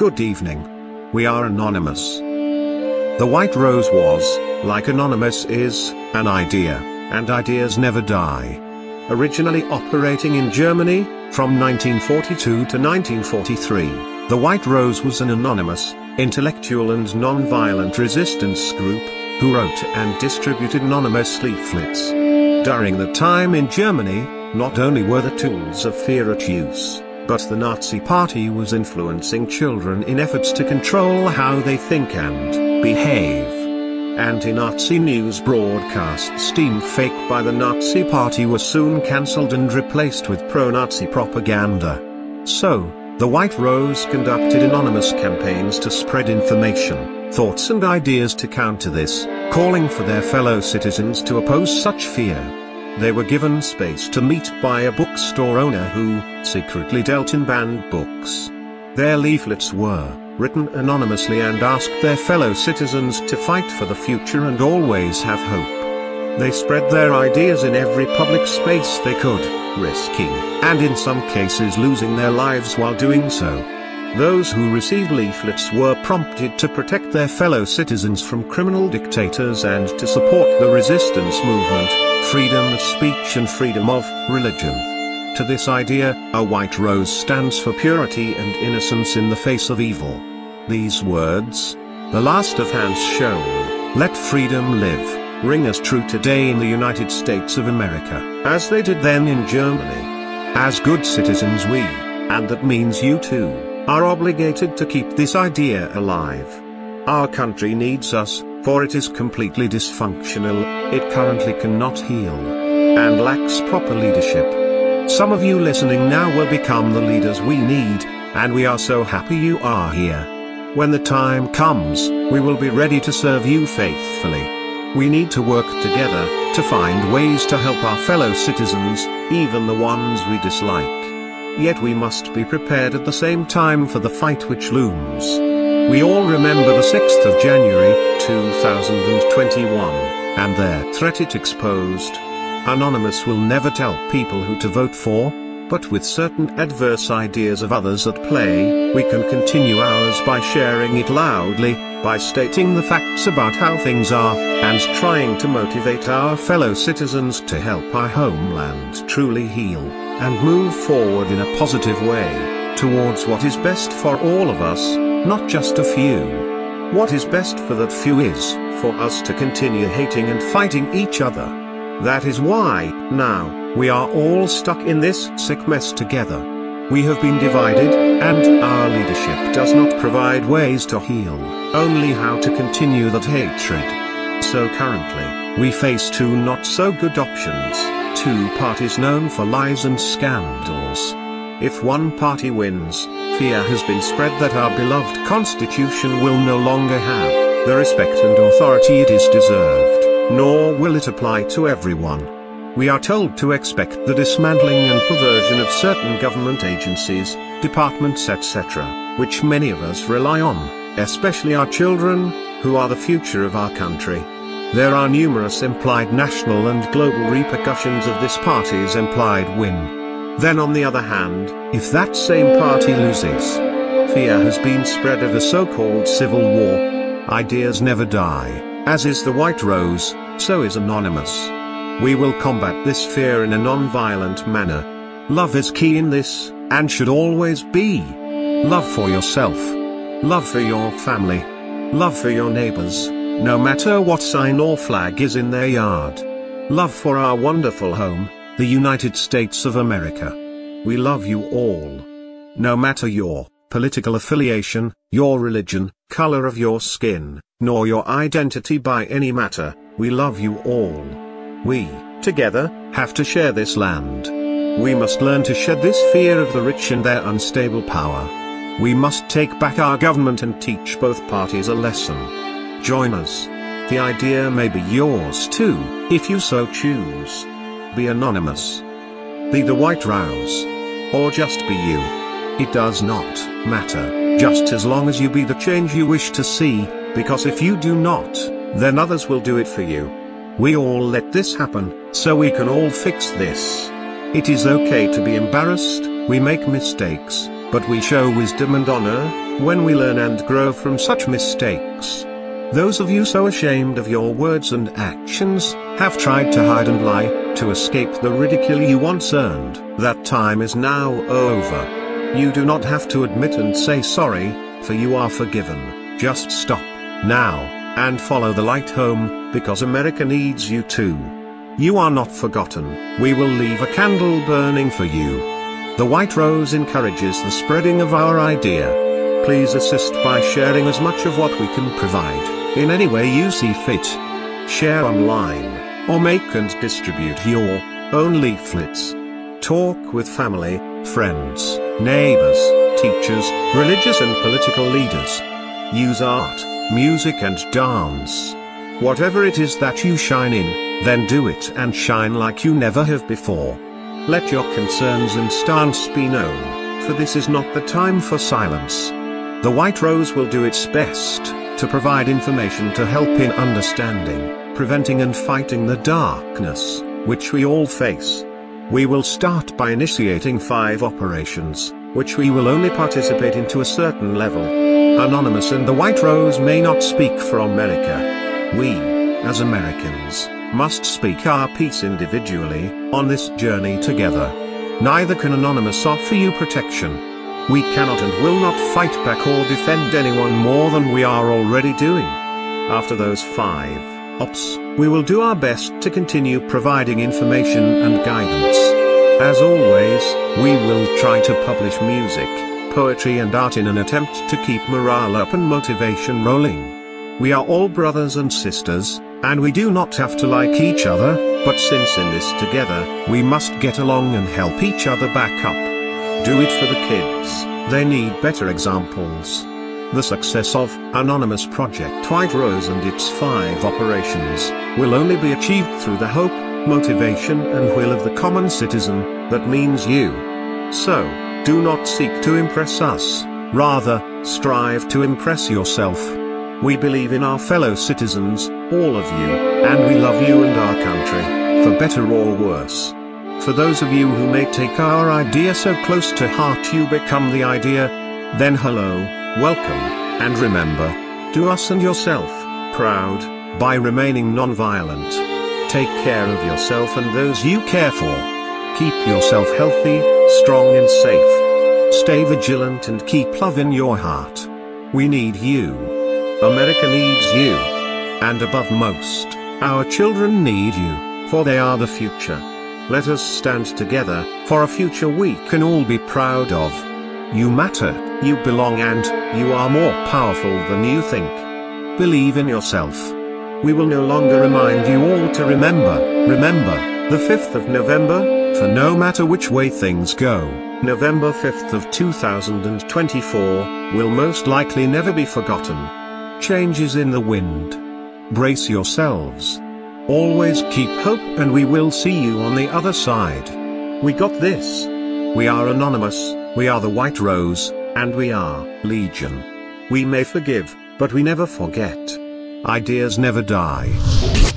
Good evening. We are Anonymous. The White Rose was, like Anonymous is, an idea, and ideas never die. Originally operating in Germany, from 1942 to 1943, the White Rose was an anonymous, intellectual and non-violent resistance group, who wrote and distributed anonymous leaflets. During the time in Germany, not only were the tools of fear at use, but the Nazi Party was influencing children in efforts to control how they think and behave. Anti-Nazi news broadcasts deemed fake by the Nazi Party were soon cancelled and replaced with pro-Nazi propaganda. So, the White Rose conducted anonymous campaigns to spread information, thoughts and ideas to counter this, calling for their fellow citizens to oppose such fear. They were given space to meet by a bookstore owner who, secretly dealt in banned books. Their leaflets were, written anonymously and asked their fellow citizens to fight for the future and always have hope. They spread their ideas in every public space they could, risking, and in some cases losing their lives while doing so. Those who received leaflets were prompted to protect their fellow citizens from criminal dictators and to support the resistance movement, freedom of speech and freedom of religion. To this idea, a white rose stands for purity and innocence in the face of evil. These words, the last of Hans Scholl, let freedom live, ring as true today in the United States of America, as they did then in Germany. As good citizens we, and that means you too are obligated to keep this idea alive. Our country needs us, for it is completely dysfunctional, it currently cannot heal, and lacks proper leadership. Some of you listening now will become the leaders we need, and we are so happy you are here. When the time comes, we will be ready to serve you faithfully. We need to work together, to find ways to help our fellow citizens, even the ones we dislike. Yet we must be prepared at the same time for the fight which looms. We all remember the 6th of January, 2021, and their threat it exposed. Anonymous will never tell people who to vote for, but with certain adverse ideas of others at play, we can continue ours by sharing it loudly, by stating the facts about how things are, and trying to motivate our fellow citizens to help our homeland truly heal and move forward in a positive way, towards what is best for all of us, not just a few. What is best for that few is, for us to continue hating and fighting each other. That is why, now, we are all stuck in this sick mess together. We have been divided, and our leadership does not provide ways to heal, only how to continue that hatred. So currently, we face two not so good options two parties known for lies and scandals. If one party wins, fear has been spread that our beloved constitution will no longer have the respect and authority it is deserved, nor will it apply to everyone. We are told to expect the dismantling and perversion of certain government agencies, departments etc., which many of us rely on, especially our children, who are the future of our country. There are numerous implied national and global repercussions of this party's implied win. Then on the other hand, if that same party loses, fear has been spread of a so-called civil war. Ideas never die, as is the white rose, so is anonymous. We will combat this fear in a non-violent manner. Love is key in this, and should always be. Love for yourself. Love for your family. Love for your neighbors no matter what sign or flag is in their yard. Love for our wonderful home, the United States of America. We love you all. No matter your political affiliation, your religion, color of your skin, nor your identity by any matter, we love you all. We, together, have to share this land. We must learn to shed this fear of the rich and their unstable power. We must take back our government and teach both parties a lesson. Join us. The idea may be yours too, if you so choose. Be anonymous. Be the White Rose. Or just be you. It does not matter, just as long as you be the change you wish to see, because if you do not, then others will do it for you. We all let this happen, so we can all fix this. It is okay to be embarrassed, we make mistakes, but we show wisdom and honor, when we learn and grow from such mistakes. Those of you so ashamed of your words and actions, have tried to hide and lie, to escape the ridicule you once earned. That time is now over. You do not have to admit and say sorry, for you are forgiven. Just stop, now, and follow the light home, because America needs you too. You are not forgotten, we will leave a candle burning for you. The White Rose encourages the spreading of our idea. Please assist by sharing as much of what we can provide, in any way you see fit. Share online, or make and distribute your own leaflets. Talk with family, friends, neighbors, teachers, religious and political leaders. Use art, music and dance. Whatever it is that you shine in, then do it and shine like you never have before. Let your concerns and stance be known, for this is not the time for silence. The White Rose will do its best to provide information to help in understanding, preventing and fighting the darkness, which we all face. We will start by initiating five operations, which we will only participate in to a certain level. Anonymous and the White Rose may not speak for America. We, as Americans, must speak our piece individually, on this journey together. Neither can Anonymous offer you protection. We cannot and will not fight back or defend anyone more than we are already doing. After those five ops, we will do our best to continue providing information and guidance. As always, we will try to publish music, poetry and art in an attempt to keep morale up and motivation rolling. We are all brothers and sisters, and we do not have to like each other, but since in this together, we must get along and help each other back up. Do it for the kids, they need better examples. The success of Anonymous Project White Rose and its five operations will only be achieved through the hope, motivation and will of the common citizen, that means you. So, do not seek to impress us, rather, strive to impress yourself. We believe in our fellow citizens, all of you, and we love you and our country, for better or worse. For those of you who may take our idea so close to heart you become the idea, then hello, welcome, and remember, do us and yourself, proud, by remaining non-violent. Take care of yourself and those you care for. Keep yourself healthy, strong and safe. Stay vigilant and keep love in your heart. We need you. America needs you. And above most, our children need you, for they are the future. Let us stand together, for a future we can all be proud of. You matter, you belong and, you are more powerful than you think. Believe in yourself. We will no longer remind you all to remember, remember, the 5th of November, for no matter which way things go, November 5th of 2024, will most likely never be forgotten. Changes in the wind. Brace yourselves. Always keep hope and we will see you on the other side. We got this. We are anonymous, we are the White Rose, and we are Legion. We may forgive, but we never forget. Ideas never die.